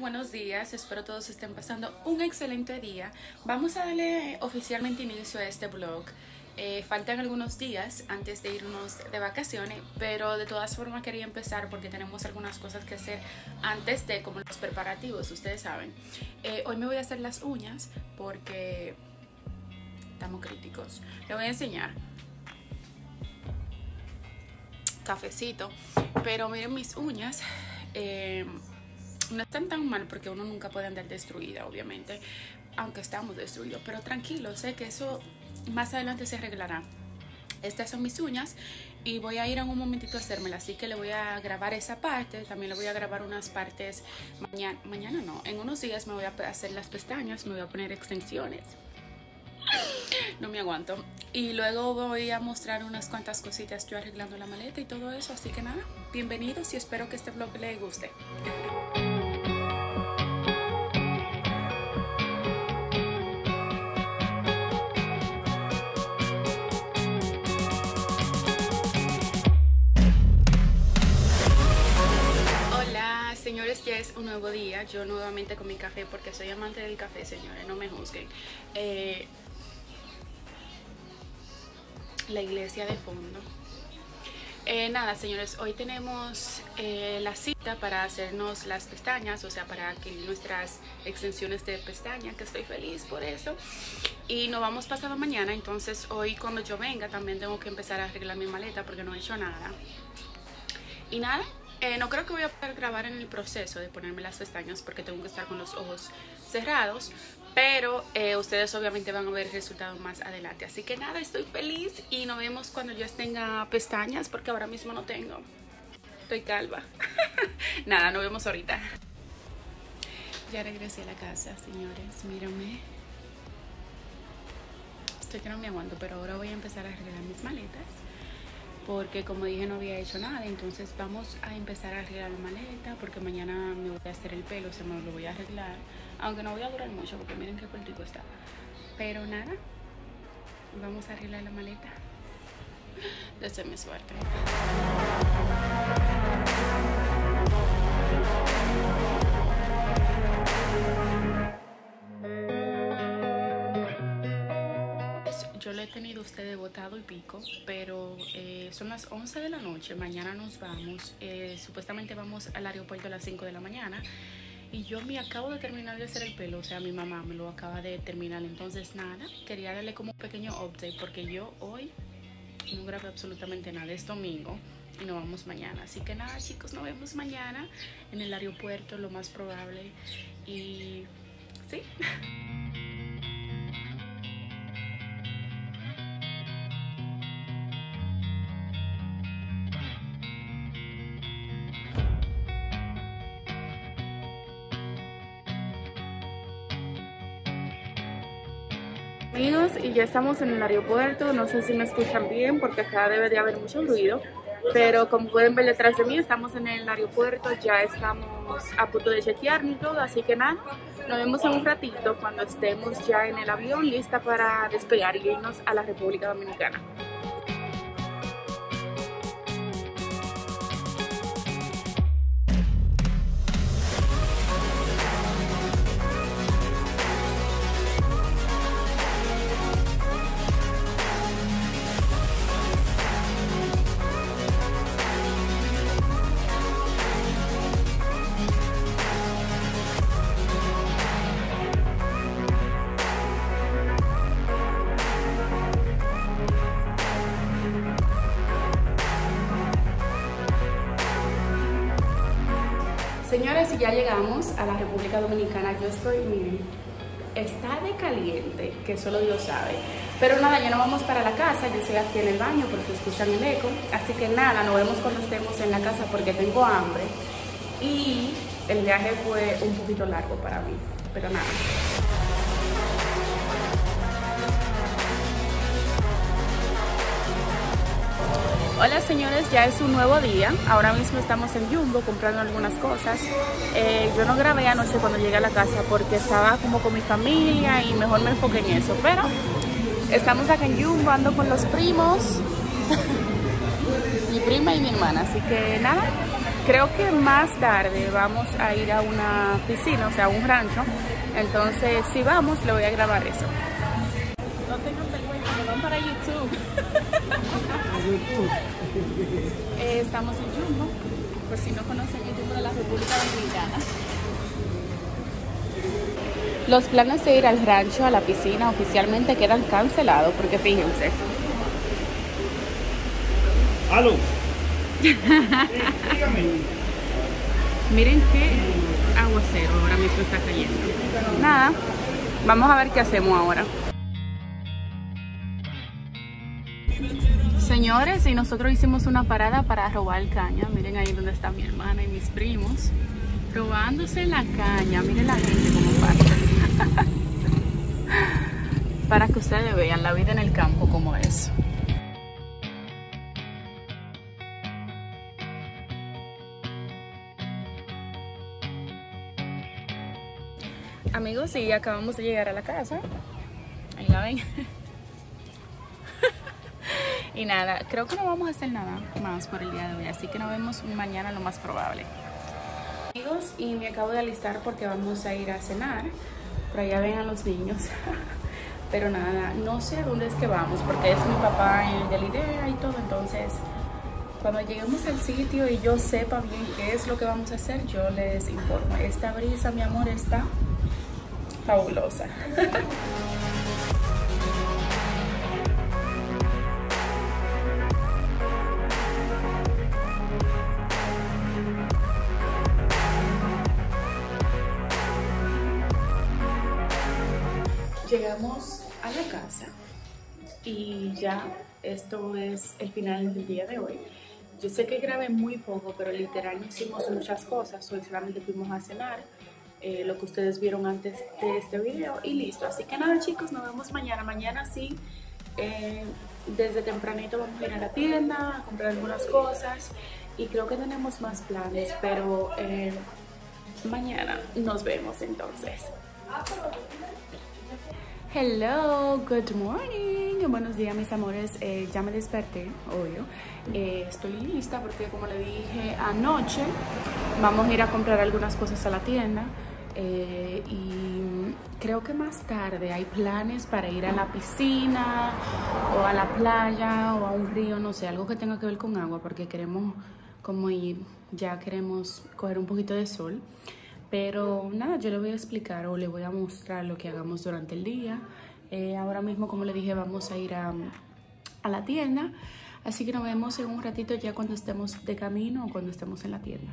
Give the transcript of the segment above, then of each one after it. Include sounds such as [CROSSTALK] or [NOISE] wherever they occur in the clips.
Buenos días. Espero todos estén pasando un excelente día. Vamos a darle oficialmente inicio a este vlog. Eh, faltan algunos días antes de irnos de vacaciones, pero de todas formas quería empezar porque tenemos algunas cosas que hacer antes de como los preparativos, ustedes saben. Eh, hoy me voy a hacer las uñas porque estamos críticos. Le voy a enseñar cafecito, pero miren mis uñas. Eh, no están tan mal porque uno nunca puede andar destruida, obviamente, aunque estamos destruidos, pero tranquilo, sé que eso más adelante se arreglará. Estas son mis uñas y voy a ir en un momentito a hacérmela, así que le voy a grabar esa parte, también le voy a grabar unas partes mañana, mañana no, en unos días me voy a hacer las pestañas, me voy a poner extensiones. No me aguanto. Y luego voy a mostrar unas cuantas cositas yo arreglando la maleta y todo eso. Así que nada, bienvenidos y espero que este vlog les guste. Es un nuevo día. Yo nuevamente con mi café porque soy amante del café, señores, no me juzguen. Eh, la iglesia de fondo. Eh, nada, señores, hoy tenemos eh, la cita para hacernos las pestañas, o sea, para adquirir nuestras extensiones de pestaña, que estoy feliz por eso. Y nos vamos pasado mañana, entonces hoy cuando yo venga también tengo que empezar a arreglar mi maleta porque no he hecho nada. Y nada, eh, no creo que voy a poder grabar en el proceso de ponerme las pestañas porque tengo que estar con los ojos cerrados, pero eh, ustedes obviamente van a ver el resultado más adelante. Así que nada, estoy feliz y nos vemos cuando yo tenga pestañas porque ahora mismo no tengo. Estoy calva. [LAUGHS] nada, nos vemos ahorita. Ya regresé a la casa, señores. Mírenme. Estoy que no me aguanto, pero ahora voy a empezar a arreglar mis maletas porque como dije no había hecho nada, entonces vamos a empezar a arreglar la maleta porque mañana me voy a hacer el pelo, se me lo voy a arreglar, aunque no voy a durar mucho porque miren qué cortico está. Pero nada, vamos a arreglar la maleta. [LAUGHS] mi suerte. Tenido ustedes botado y pico, pero eh, son las 11 de la noche, mañana nos vamos, eh, supuestamente vamos al aeropuerto a las 5 de la mañana y yo me acabo de terminar de hacer el pelo, o sea, mi mamá me lo acaba de terminar, entonces nada, quería darle como un pequeño update porque yo hoy no grabé absolutamente nada, es domingo y nos vamos mañana, así que nada chicos, nos vemos mañana en el aeropuerto, lo más probable y sí. [LAUGHS] ya estamos en el aeropuerto, no sé si me escuchan bien porque acá debe de haber mucho ruido, pero como pueden ver detrás de mí, estamos en el aeropuerto, ya estamos a punto de chequear y todo, así que nada, nos vemos en un ratito cuando estemos ya en el avión lista para despegar y irnos a la República Dominicana. Ya llegamos a la República Dominicana. Yo estoy, miren, está de caliente, que solo Dios sabe. Pero nada, ya no vamos para la casa, yo estoy aquí en el baño porque escuchan el eco. Así que nada, nos vemos cuando estemos en la casa porque tengo hambre. Y el viaje fue un poquito largo para mí, pero nada. Hola señores, ya es un nuevo día. Ahora mismo estamos en Jumbo comprando algunas cosas. Eh, yo no grabé anoche cuando llegué a la casa porque estaba como con mi familia y mejor me enfoqué en eso. Pero estamos acá en Jumbo, ando con los primos, [LAUGHS] mi prima y mi hermana. Así que nada, creo que más tarde vamos a ir a una piscina, o sea, a un rancho. Entonces, si vamos, le voy a grabar eso. No tengan vergüenza, me van para YouTube. [LAUGHS] eh, estamos en Jumbo, por si no conocen el Jumbo de la República Dominicana. Los planes de ir al rancho, a la piscina, oficialmente quedan cancelados, porque fíjense. ¡Aló! [LAUGHS] Miren qué aguacero ahora mismo está cayendo. Nada, vamos a ver qué hacemos ahora. Señores, y nosotros hicimos una parada para robar caña. Miren ahí donde está mi hermana y mis primos. Robándose la caña. Miren la gente como pasa. [LAUGHS] para que ustedes vean la vida en el campo como es. Amigos, y acabamos de llegar a la casa. Ahí la ven. [LAUGHS] y nada, creo que no vamos a hacer nada más por el día de hoy, así que nos vemos mañana lo más probable. Amigos, y me acabo de alistar porque vamos a ir a cenar. Por allá ven a los niños. [LAUGHS] Pero nada, no sé a dónde es que vamos porque es mi papá el de la idea y todo, entonces cuando lleguemos al sitio y yo sepa bien qué es lo que vamos a hacer, yo les informo. Esta brisa, mi amor, está fabulosa. [LAUGHS] ya esto es el final del día de hoy. Yo sé que grabé muy poco, pero literal hicimos muchas cosas, hoy solamente fuimos a cenar eh, lo que ustedes vieron antes de este video y listo. Así que nada chicos, nos vemos mañana. Mañana sí, eh, desde tempranito vamos a ir a la tienda a comprar algunas cosas y creo que tenemos más planes, pero eh, mañana nos vemos entonces. Hello, good morning. Buenos días, mis amores. ya me desperté, obvio. estoy lista porque, como le dije anoche, vamos a ir a comprar algunas cosas a la tienda. Eh, y creo que más tarde hay planes para ir a la piscina o a la playa o a un río, no sé, algo que tenga que ver con agua porque queremos como ir, ya queremos coger un poquito de sol. Pero nada, yo le voy a explicar o le voy a mostrar lo que hagamos durante el día. Eh, ahora mismo, como le dije, vamos a ir a, a la tienda. Así que nos vemos en un ratito ya cuando estemos de camino o cuando estemos en la tienda.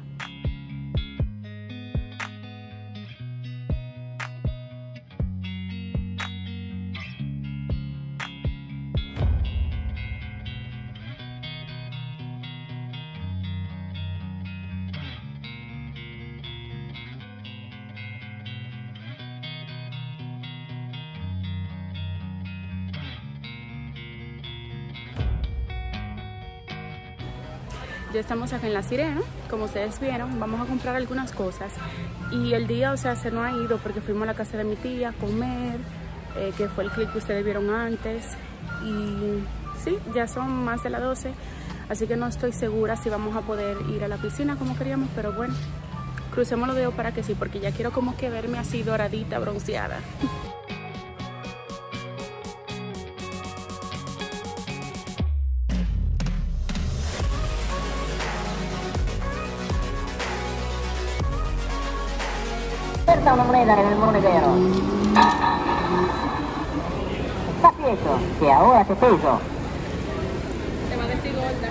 Ya estamos acá en La Sirena, como ustedes vieron, vamos a comprar algunas cosas y el día, o sea, se nos ha ido porque fuimos a la casa de mi tía a comer, eh, que fue el clip que ustedes vieron antes y sí, ya son más de las 12, así que no estoy segura si vamos a poder ir a la piscina como queríamos, pero bueno, crucemos los dedos para que sí, porque ya quiero como que verme así doradita, bronceada. [LAUGHS] Metta una moneta nel monedero. Sta peso, oh, che ora c'è peso. Te va a golda.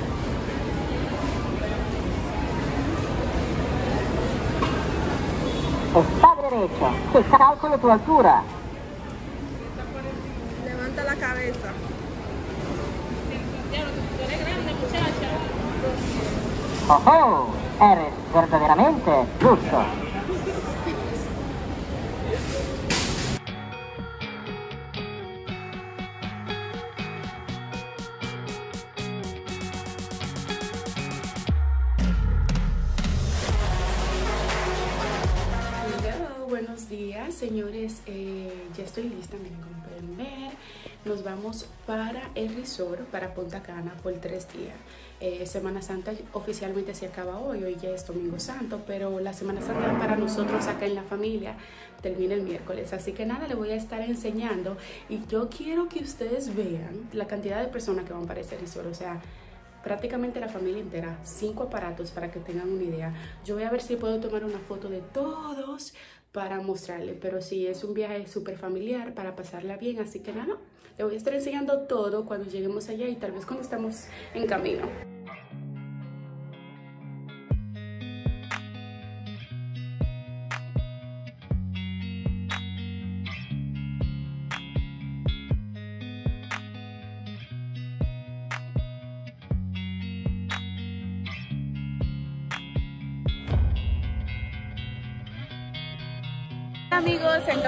E sta derecho, che calcolo tua altura. Levanta la cabeza. Oh oh, eres veramente giusto. Señores, eh, ya estoy lista, miren como pueden ver nos vamos para el resort, para Punta Cana, por tres días. Eh, Semana Santa oficialmente se acaba hoy, hoy ya es Domingo Santo, pero la Semana Santa para nosotros acá en la familia termina el miércoles. Así que nada, le voy a estar enseñando y yo quiero que ustedes vean la cantidad de personas que van para este resort. O sea, prácticamente la familia entera, cinco aparatos para que tengan una idea. Yo voy a ver si puedo tomar una foto de todos para mostrarle, pero sí, es un viaje súper familiar para pasarla bien, así que nada, le voy a estar enseñando todo cuando lleguemos allá y tal vez cuando estamos en camino.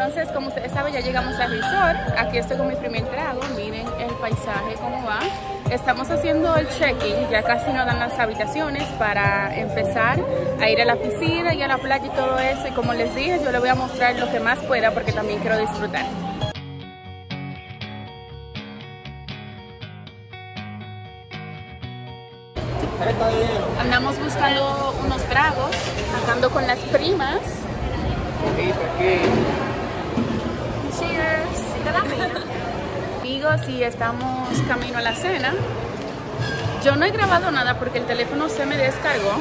Entonces como ustedes saben ya llegamos al resort. Aquí estoy con mi primer trago, miren el paisaje cómo va. Estamos haciendo el check-in, ya casi nos dan las habitaciones para empezar a ir a la piscina y a la playa y todo eso. Y como les dije, yo les voy a mostrar lo que más pueda porque también quiero disfrutar. Andamos buscando unos tragos, andando con las primas Cheers. Y estamos camino a la cena. Yo no he grabado nada porque el teléfono se me descargó.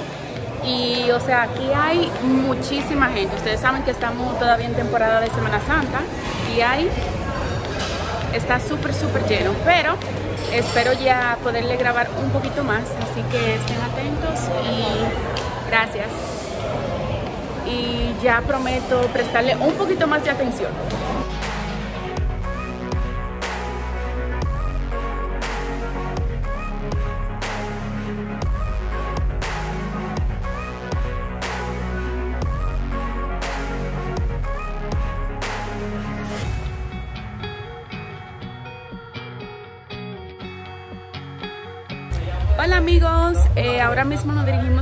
Y, o sea, aquí hay muchísima gente. Ustedes saben que estamos todavía en temporada de Semana Santa. Y hay... Está súper, súper lleno. Pero espero ya poderle grabar un poquito más. Así que estén atentos y gracias y ya prometo prestarle un poquito más de atención.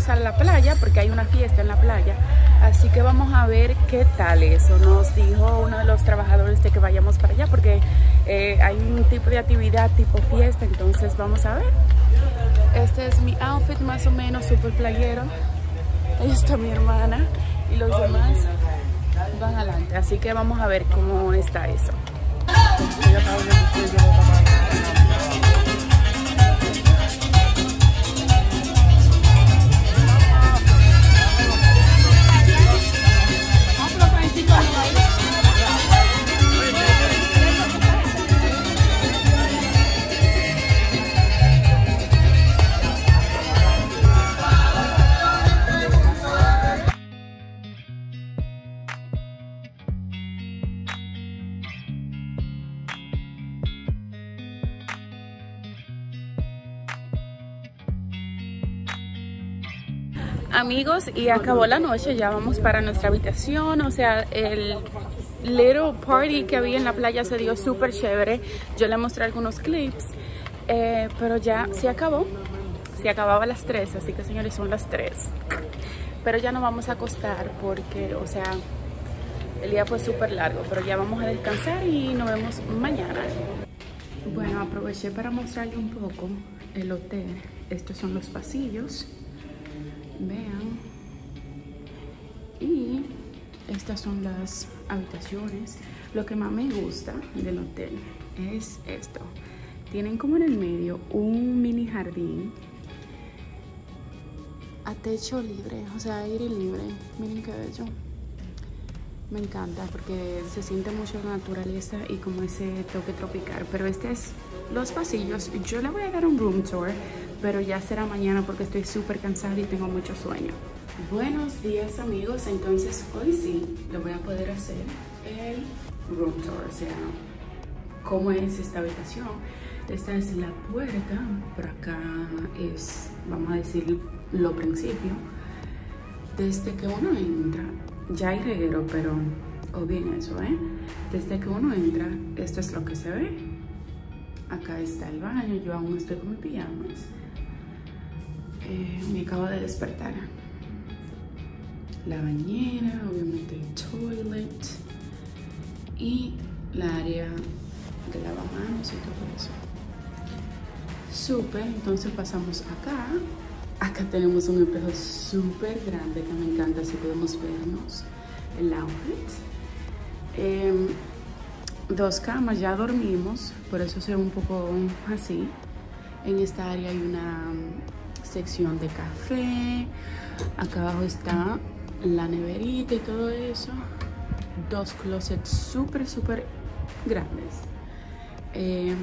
A la playa porque hay una fiesta en la playa Así que vamos a ver qué tal eso. Nos dijo uno de los trabajadores de que vayamos para allá porque eh, hay un tipo de actividad tipo fiesta, entonces vamos a ver. Este es mi outfit más o menos super playero. Ahí está mi hermana y los demás van adelante. Así que vamos a ver cómo está eso. Amigos y acabó la noche, ya vamos para nuestra habitación, o sea, el little party que había en la playa se dio súper chévere, yo le mostré algunos clips, eh, pero ya se acabó, se acababa a las 3, así que señores son las 3, pero ya no vamos a acostar porque, o sea, el día fue súper largo, pero ya vamos a descansar y nos vemos mañana. Bueno, aproveché para mostrarle un poco el hotel, estos son los pasillos, vean. Y estas son las habitaciones. Lo que más me gusta del hotel es esto. Tienen como en el medio un mini jardín a techo libre o sea aire libre. Miren qué bello. Me encanta porque se siente mucho la naturaleza y como ese toque tropical. Pero este es los pasillos. Yo le voy a dar un room tour pero ya será mañana porque estoy súper cansada y tengo mucho sueño. Buenos días amigos, entonces hoy sí le voy a poder hacer el room tour, o sea, cómo es esta habitación. Esta es la puerta, por acá es, vamos a decir, lo principio. Desde que uno entra, ya hay reguero, pero o bien eso, ¿eh? Desde que uno entra, esto es lo que se ve. Acá está el baño, yo aún estoy con mis pijamas. Eh, me acabo de despertar. La bañera, obviamente el toilet y la área el lavamanos y todo eso. Súper, entonces pasamos acá. Acá tenemos un espejo súper grande que me encanta, así podemos vernos el outfit. Em, dos camas, ya dormimos, por eso se ve un poco así. En esta área hay una sección de café. Acá abajo está la neverita y todo eso. Dos closets súper, súper grandes. Eh,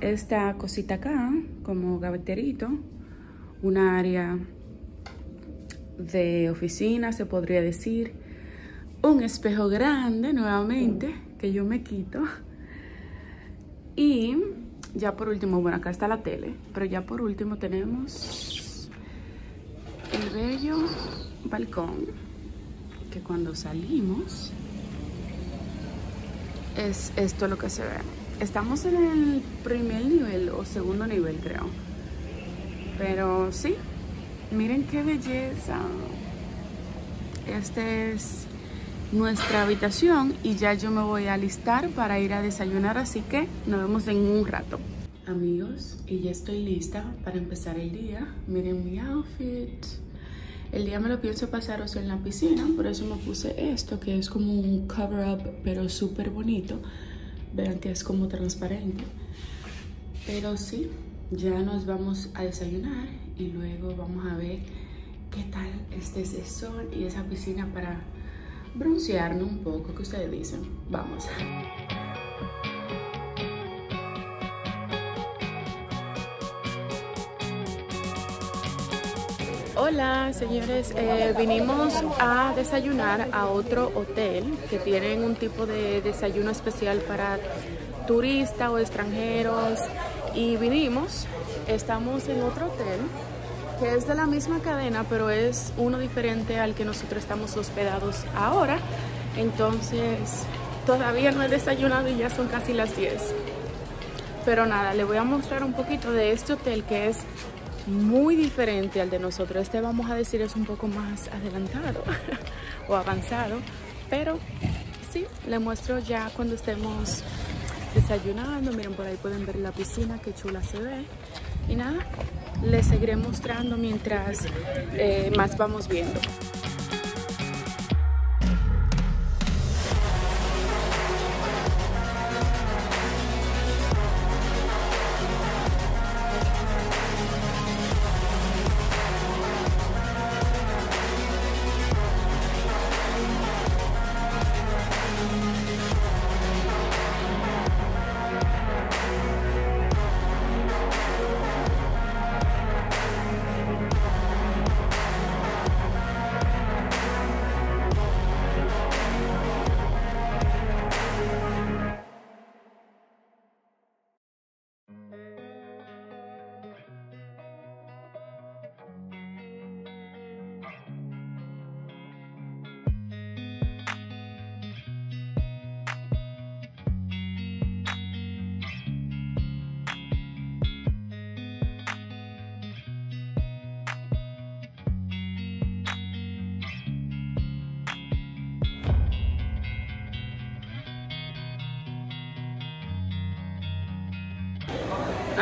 esta cosita acá, como gaveterito, una área de oficina, se podría decir. Un espejo grande, nuevamente, que yo me quito. Y ya por último, bueno, acá está la tele, pero ya por último tenemos el bello balcón, que cuando salimos es esto lo que se ve. Estamos en el primer nivel o segundo nivel, creo. Pero sí, miren qué belleza. Esta es nuestra habitación y ya yo me voy a alistar para ir a desayunar, así que nos vemos en un rato. Amigos, y ya estoy lista para empezar el día. Miren mi outfit. El día me lo pienso pasar o en la piscina, por eso me puse esto, que es como un cover up, pero súper bonito. Vean que es como transparente. Pero sí, ya nos vamos a desayunar y luego vamos a ver qué tal este sol y esa piscina para broncearnos un poco. ¿Qué ustedes dicen? Vamos. Hola señores, eh, vinimos a desayunar a otro hotel que tienen un tipo de desayuno especial para turistas o extranjeros y vinimos, estamos en otro hotel que es de la misma cadena pero es uno diferente al que nosotros estamos hospedados ahora entonces todavía no he desayunado y ya son casi las 10 pero nada, le voy a mostrar un poquito de este hotel que es muy diferente al de nosotros. Este vamos a decir es un poco más adelantado [LAUGHS] o avanzado, pero sí, le muestro ya cuando estemos desayunando. Miren, por ahí pueden ver la piscina, qué chula se ve. Y nada, les seguiré mostrando mientras eh, más vamos viendo.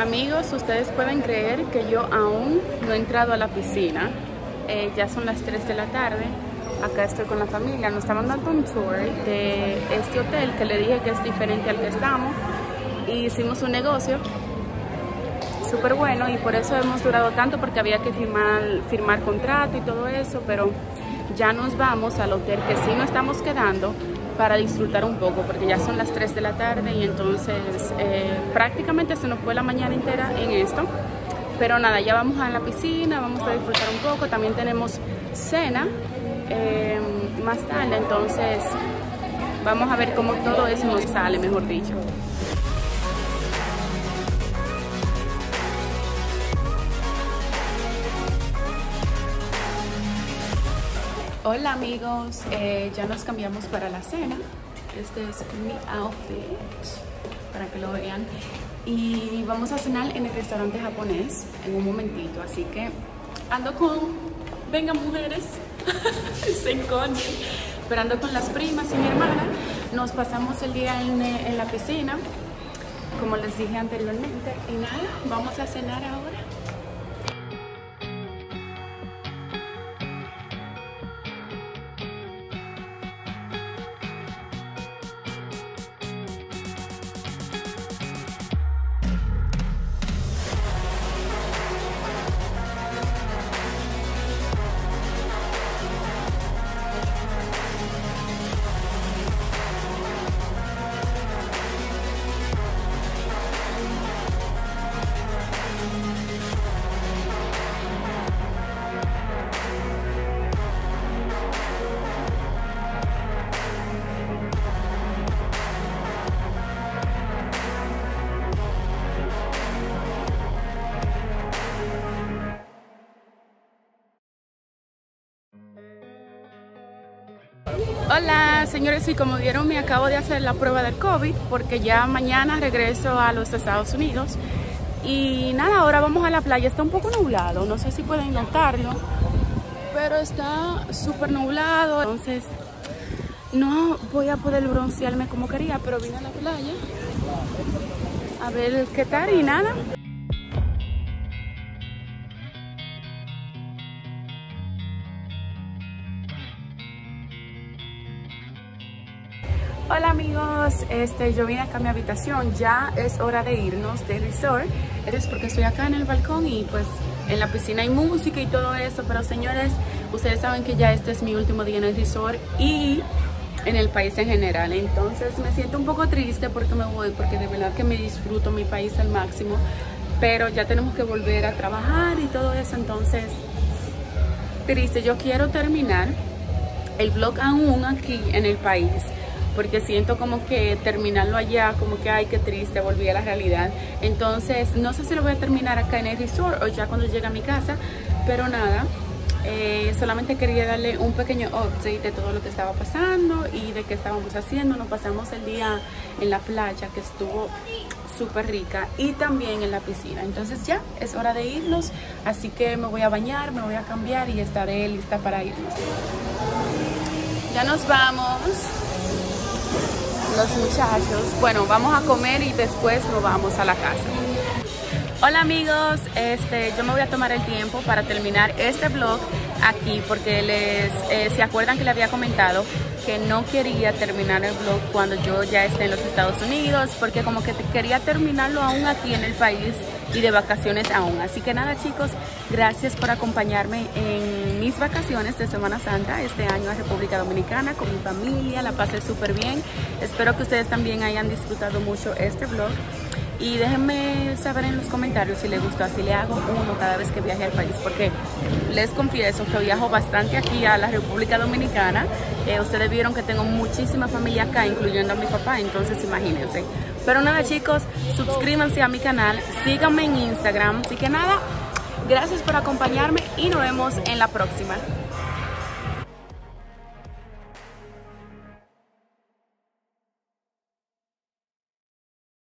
Amigos, ustedes pueden creer que yo aún no he entrado a la piscina. Eh, ya son las 3 de la tarde. Acá estoy con la familia. Nos estaban dando un tour de este hotel que le dije que es diferente al que estamos. Y hicimos un negocio súper bueno y por eso hemos durado tanto porque había que firmar, firmar contrato y todo eso. Pero ya nos vamos al hotel que sí nos estamos quedando para disfrutar un poco, porque ya son las 3 de la tarde y entonces eh, prácticamente se nos fue la mañana entera en esto. Pero nada, ya vamos a la piscina, vamos a disfrutar un poco. También tenemos cena eh, más tarde, entonces vamos a ver cómo todo eso nos sale, mejor dicho. Hola amigos, eh, ya nos cambiamos para la cena. Este es mi outfit, para que lo vean. Y vamos a cenar en el restaurante japonés en un momentito. Así que ando con, vengan mujeres, [LAUGHS] se encontren. Pero ando con las primas y mi hermana. Nos pasamos el día en, en la piscina. como les dije anteriormente. Y nada, vamos a cenar ahora. Hola señores y como vieron me acabo de hacer la prueba del COVID porque ya mañana regreso a los Estados Unidos. Y nada, ahora vamos a la playa, está un poco nublado, no sé si pueden notarlo, pero está súper nublado, entonces no voy a poder broncearme como quería, pero vine a la playa a ver qué tal y nada. Hola amigos, este, yo vine acá a mi habitación, ya es hora de irnos de resort. Es porque estoy acá en el balcón y pues en la piscina hay música y todo eso, pero señores, ustedes saben que ya este es mi último día en el resort y en el país en general. Entonces me siento un poco triste porque me voy, porque de verdad que me disfruto mi país al máximo, pero ya tenemos que volver a trabajar y todo eso, entonces triste. Yo quiero terminar el vlog aún aquí en el país porque siento como que terminarlo allá, como que ay, qué triste, volví a la realidad. Entonces, no sé si lo voy a terminar acá en el resort o ya cuando llegue a mi casa, pero nada. Eh, solamente quería darle un pequeño update de todo lo que estaba pasando y de qué estábamos haciendo. Nos pasamos el día en la playa que estuvo súper rica y también en la piscina. Entonces ya es hora de irnos, así que me voy a bañar, me voy a cambiar y estaré lista para irnos. Ya nos vamos muchachos. Bueno, vamos a comer y después nos vamos a la casa. Hola amigos, este, yo me voy a tomar el tiempo para terminar este vlog aquí porque les, eh, se acuerdan que le había comentado que no quería terminar el vlog cuando yo ya esté en los Estados Unidos porque como que quería terminarlo aún aquí en el país y de vacaciones aún. Así que nada chicos, gracias por acompañarme en mis vacaciones de Semana Santa este año a República Dominicana con mi familia, la pasé súper bien. Espero que ustedes también hayan disfrutado mucho este vlog y déjenme saber en los comentarios si les gustó, así le hago uno cada vez que viaje al país, porque les confieso que viajo bastante aquí a la República Dominicana. Eh, ustedes vieron que tengo muchísima familia acá, incluyendo a mi papá, entonces imagínense. Pero nada chicos, suscríbanse a mi canal, síganme en Instagram, así que nada, gracias por acompañarme y nos vemos en la próxima.